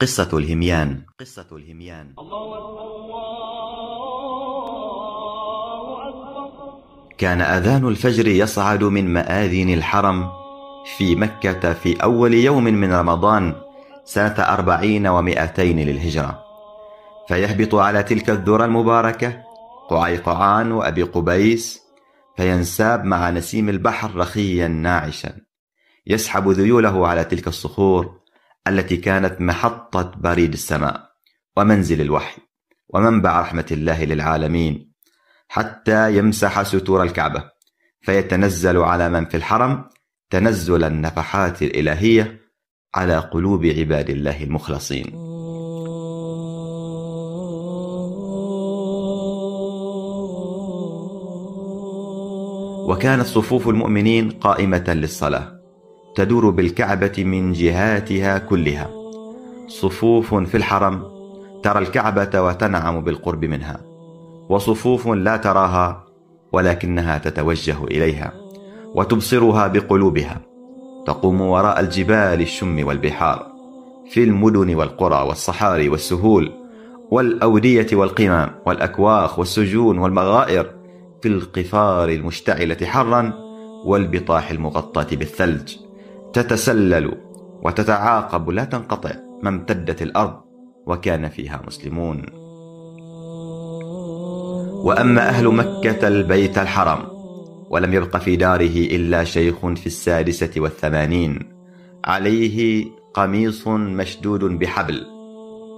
قصة الهميان. قصة الهميان. كان أذان الفجر يصعد من مآذن الحرم في مكة في أول يوم من رمضان سنة أربعين ومائتين للهجرة. فيهبط على تلك الذرة المباركة قعيقعان وأبي قبيس فينساب مع نسيم البحر رخيا ناعشا. يسحب ذيوله على تلك الصخور التي كانت محطة بريد السماء ومنزل الوحي ومنبع رحمة الله للعالمين حتى يمسح ستور الكعبة فيتنزل على من في الحرم تنزل النفحات الإلهية على قلوب عباد الله المخلصين. وكانت صفوف المؤمنين قائمة للصلاة تدور بالكعبة من جهاتها كلها. صفوف في الحرم ترى الكعبة وتنعم بالقرب منها. وصفوف لا تراها ولكنها تتوجه إليها وتبصرها بقلوبها. تقوم وراء الجبال الشم والبحار في المدن والقرى والصحاري والسهول والأودية والقمام والأكواخ والسجون والمغائر في القفار المشتعلة حرا والبطاح المغطاة بالثلج. تتسلل وتتعاقب لا تنقطع ما امتدت الأرض وكان فيها مسلمون. وأما أهل مكة البيت الحرام ولم يبق في داره إلا شيخ في السادسة والثمانين عليه قميص مشدود بحبل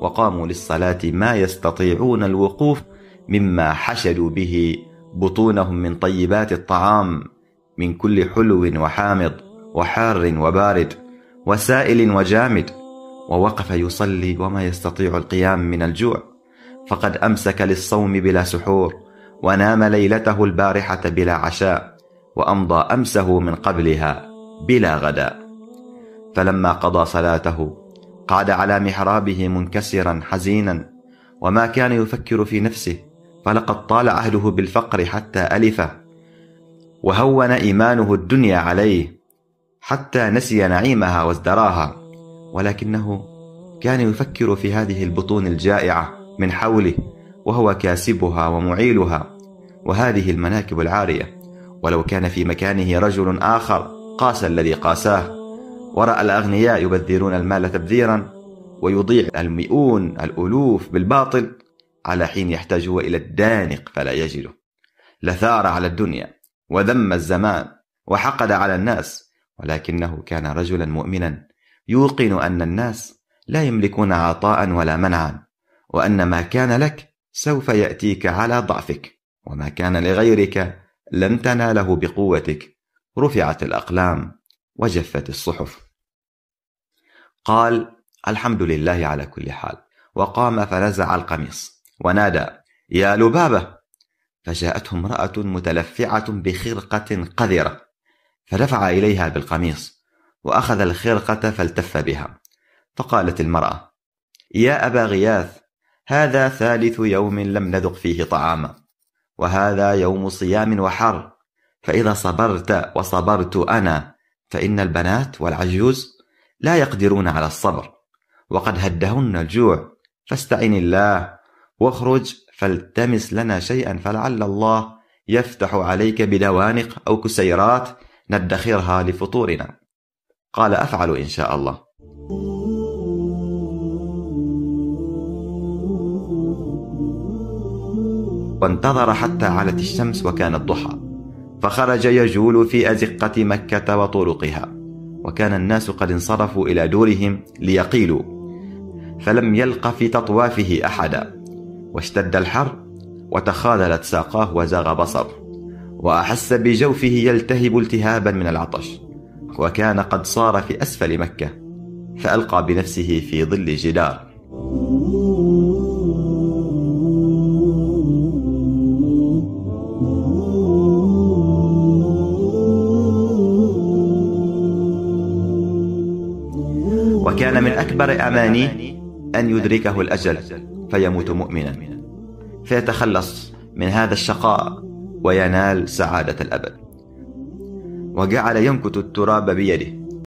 وقاموا للصلاة ما يستطيعون الوقوف مما حشدوا به بطونهم من طيبات الطعام من كل حلو وحامض. وحار وبارد وسائل وجامد ووقف يصلي وما يستطيع القيام من الجوع. فقد أمسك للصوم بلا سحور ونام ليلته البارحة بلا عشاء وأمضى أمسه من قبلها بلا غداء فلما قضى صلاته قعد على محرابه منكسرا حزينا وما كان يفكر في نفسه فلقد طال عهده بالفقر حتى ألفه وهون إيمانه الدنيا عليه. حتى نسي نعيمها وازدراها ولكنه كان يفكر في هذه البطون الجائعة من حوله وهو كاسبها ومعيلها وهذه المناكب العارية. ولو كان في مكانه رجل آخر قاس الذي قاساه ورأى الأغنياء يبذرون المال تبذيرا ويضيع المئون الألوف بالباطل على حين يحتاج هو إلى الدانق فلا يجده. لثار على الدنيا وذم الزمان وحقد على الناس ولكنه كان رجلا مؤمنا. يوقن أن الناس لا يملكون عطاء ولا منعا وأن ما كان لك سوف يأتيك على ضعفك وما كان لغيرك لن تناله بقوتك. رفعت الأقلام وجفت الصحف. قال الحمد لله على كل حال. وقام فنزع القميص ونادى يا لبابة! فجاءته امرأة متلفعة بخرقة قذرة. فدفع إليها بالقميص وأخذ الخرقة فالتف بها. فقالت المرأة يا أبا غياث هذا ثالث يوم لم نذق فيه طعاما وهذا يوم صيام وحر فإذا صبرت وصبرت أنا فإن البنات والعجوز لا يقدرون على الصبر وقد هدهن الجوع فاستعن الله واخرج فالتمس لنا شيئا فلعل الله يفتح عليك بدوانق أو كسيرات ندخرها لفطورنا. قال أفعل إن شاء الله. وانتظر حتى علت الشمس وكان الضحى. فخرج يجول في أزقة مكة وطرقها. وكان الناس قد انصرفوا إلى دورهم ليقيلوا. فلم يلق في تطوافه أحدا. واشتد الحر وتخاذلت ساقاه وزاغ بصره. وأحس بجوفه يلتهب التهابا من العطش وكان قد صار في أسفل مكة فألقى بنفسه في ظل جدار. وكان من أكبر أمانيه أن يدركه الأجل فيموت مؤمنا. فيتخلص من هذا الشقاء. وينال سعادة الأبد. وجعل ينكت التراب بيده.